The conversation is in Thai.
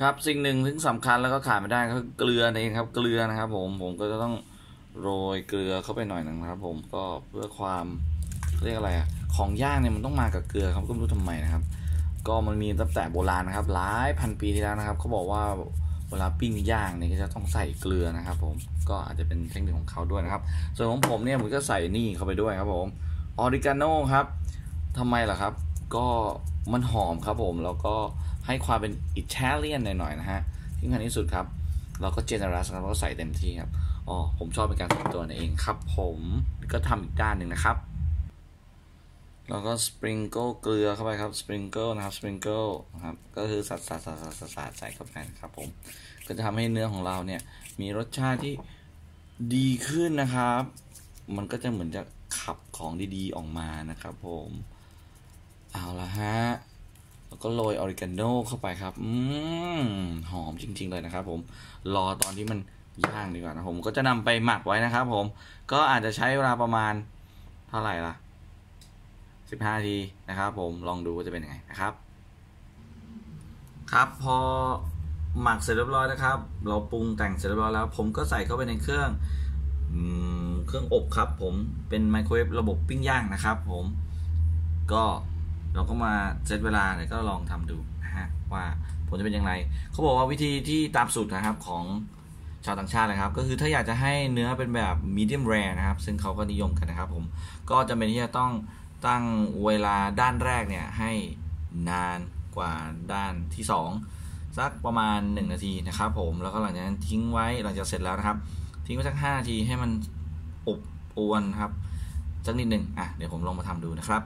ครับสิ่งหนึ่งที่สำคัญแล้วก็ขาดไม่ได้ก็คือเกลือนเองครับ เกลือนะครับ ผมผมก็จะต้องโรยเกลือเข้าไปหน่อยหนึงครับ ผมก็เพื่อความเรียกอะไรอะของย่างเนี่ยมันต้องมากับเกลือครับก็ไม่รู้ทำไมนะครับ ก็มันมีตั้งแต่โบราณนะครับ หลายพันปีที่แล้วนะครับเขาบอกว่าเวลาปิ้งย่างเนี่ยก็จะต้องใส่เกลือนะครับ ผมก็อาจจะเป็นเทคนิคของเขาด้วยนะครับ ส่วนของผมเนี่ยผมก็ใส่นี่เข้าไปด้วยครับ ผมออริกาโนครับทำไมล่ะครับ ก็มันหอมครับผมแล้วก็ ให้ความเป็นอิตาเลียนหน่อยๆนะฮะที่สำคัญที่สุดครับ เราก็ generous ครับเราก็ใส่เต็มที่ครับอ๋อผมชอบเป็นการส่วนตัวนั่นเองครับ ผมก็ทำอีกด้านหนึ่งนะครับ แล้วก็ sprinkle เกลือเข้าไปครับ sprinkle นะครับ sprinkle นะครับก็คือสัดสัดสัดสัดสัดใส่เข้าไปนะครับผมก็จะทำให้เนื้อของเราเนี่ยมีรสชาติที่ดีขึ้นนะครับ มันก็จะเหมือนจะขับของดีๆออกมานะครับผม เอาละฮะ แล้วก็โรยออริกาโนเข้าไปครับ อืมหอมจริง ๆ เลยนะครับผม รอตอนที่มันย่างดีกว่านะผมก็จะนำไปหมักไว้นะครับผม ก็อาจจะใช้เวลาประมาณเท่าไหร่ล่ะ15นาทีนะครับผมลองดูว่าจะเป็นยังไงนะครับ ครับพอหมักเสร็จเรียบร้อยนะครับ เราปรุงแต่งเสร็จเรียบร้อยแล้ว ผมก็ใส่เข้าไปในเครื่องอเครื่องอบครับ ผมเป็นไมโครเวฟระบบปิ้งย่างนะครับ ผมก็ เราก็มาเซตเวลาเดี๋ยก็ลองทำดูนะฮะว่าผลจะเป็นอย่างไรเขาบอกว่าวิธีที่ตามสูตรนะครับของชาวต่างชาตินะครับ ก็คือถ้าอยากจะให้เนื้อเป็นแบบมีเดียมแรนะครับ ซึ่งเขาก็นิยมกันนะครับผมก็จะเป็นที่จะต้องตั้งเวลาด้านแรกเนี่ยให้นานกว่าด้านที่ 2 สักประมาณ 1 นาทีนะครับผมแล้วก็หลังจากนั้นทิ้งไว้หลังจากเสร็จแล้วนะครับ ทิ้งไว้สัก 5 นาทีให้มันอบอวนครับสักนิดหนึ่งอะเดี๋ยวผมลองมาทำดูนะครับ